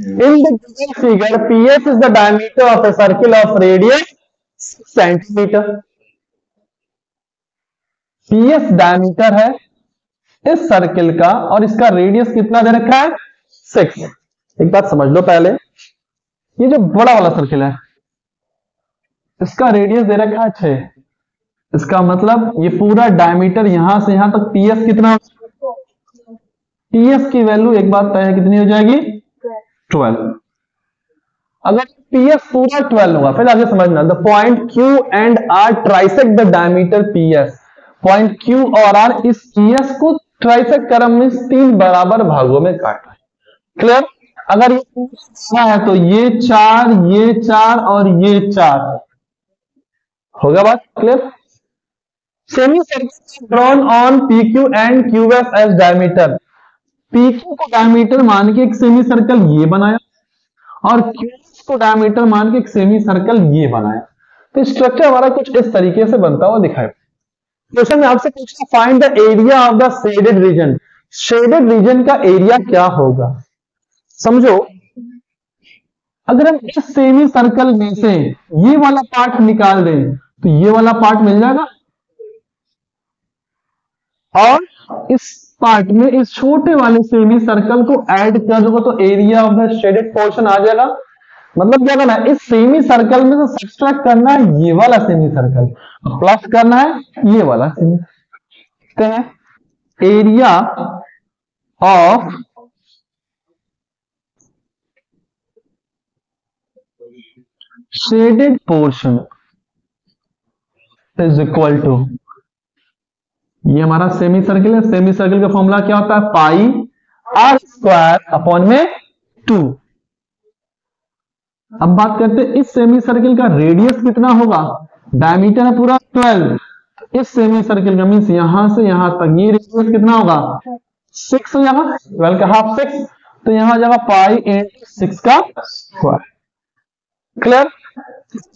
In the given figure, PS is the diameter of a circle of radius centimeter. PS diameter है इस circle का और इसका radius कितना दे रखा है? सिक्स एक बात समझ लो पहले। ये जो बड़ा वाला सर्किल है इसका रेडियस दे रखा है छह। इसका मतलब ये पूरा डायमीटर यहाँ से यहाँ तक पीएस कितना पीएस की वैल्यू एक बात तय कितनी हो जाएगी? ट्वेल्व अगर पीएस पूरा ट्वेल्व होगा, फिर आगे समझना the point Q and R trisect the diameter PS point Q और आर इस पीएस को ट्राइसेक्ट क्रम में तीन बराबर भागों में काट रहे क्लियर अगर ये है तो ये चार ये चार और ये चार। होगा बात? Clear semi circle drawn on P Q and Q S S diameter P Q को डायमीटर मान के एक सेमी सर्कल ये बनाया और क्यू को डायमीटर मान के एक सेमी सर्कल ये बनाया। तो स्ट्रक्चर हमारा कुछ इस तरीके से बनता हुआ दिखाई क्वेश्चन में आपसे पूछना find the area of the shaded region shaded region का एरिया क्या होगा? समझो, अगर हम इस सेमी सर्कल में से ये वाला पार्ट निकाल दें तो ये वाला पार्ट मिल जाएगा। और इस पार्ट में इस छोटे वाले सेमी सर्कल को ऐड कर दोगे तो area of the shaded portion आ जाएगा। मतलब क्या करना है? इस सेमी सर्कल में से सब्सट्रैक्ट करना है ये वाला सेमी सर्कल प्लस करना है ये वाला सेमी हैं? Area of shaded portion is equal to ये हमारा सेमी सर्किल है। सेमी सर्किल का फॉर्मूला क्या होता है? पाई आर स्क्वायर अपॉन में टू अब बात करते हैं, इस सेमी सर्किल का रेडियस कितना होगा? डायमीटर है पूरा ट्वेल्व इस सेमी सर्किल का मीन यहाँ से यहाँ तक ये रेडियस कितना होगा? सिक्स हो जाएगा। ट्वेल्व का हाफ़ सिक्स तो यहाँ जाएगा पाई इंटू सिक्स का स्क्वायर क्लियर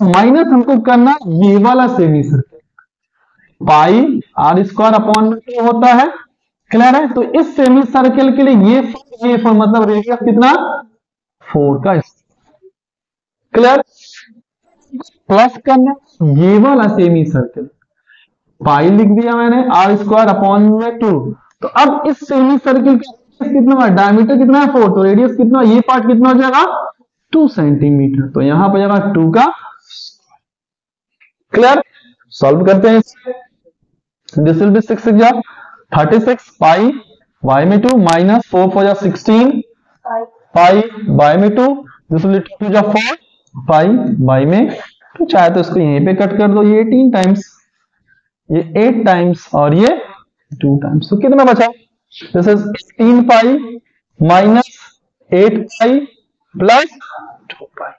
माइनस हमको करना ये वाला semi circle pi R square upon two होता है। क्लियर है? तो इस सेमी सर्कल के लिए ये ये फोर मतलब रेडियस कितना? फोर का क्लियर प्लस करना ये वाला सेमी सर्कल पाई लिख दिया मैंने आर स्क्वायर अपॉन में टू तो अब इस सेमी सर्कल का कितना है डायमीटर कितना है? फोर तो रेडियस कितना ये पार्ट कितना हो जाएगा? टू सेंटीमीटर तो यहाँ पर जाएगा टू का क्लियर सॉल्व करते हैं this will be 6 6 ja 36 pi y में 2 minus 4 4 ja 16 pi y में 2 this will be 2 ja 4 pi y में तो चाहे तो इसको यहीं पे कट कर दो ये 18 टाइम्स ये 8 टाइम्स और ये 2 टाइम्स तो कितना बचा? This is 18 pi minus 8 pi plus 2 pi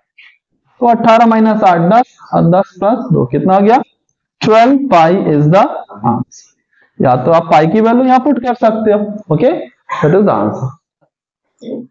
तो 18 माइनस 8 10 और 10 प्लस 2 कितना हो गया? 12 पाई इज़ द आंसर या तो आप पाई की वैल्यू यहाँ पुट कर सकते हो okay that is the answer